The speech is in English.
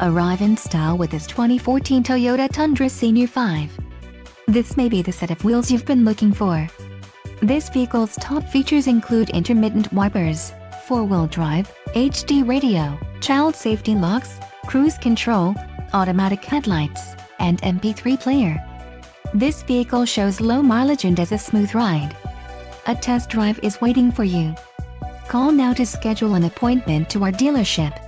Arrive in style with this 2014 Toyota Tundra Senior 5. This may be the set of wheels you've been looking for. This vehicle's top features include intermittent wipers, four-wheel drive, HD radio, child safety locks, cruise control, automatic headlights, and MP3 player. This vehicle shows low mileage and has a smooth ride. A test drive is waiting for you. Call now to schedule an appointment to our dealership.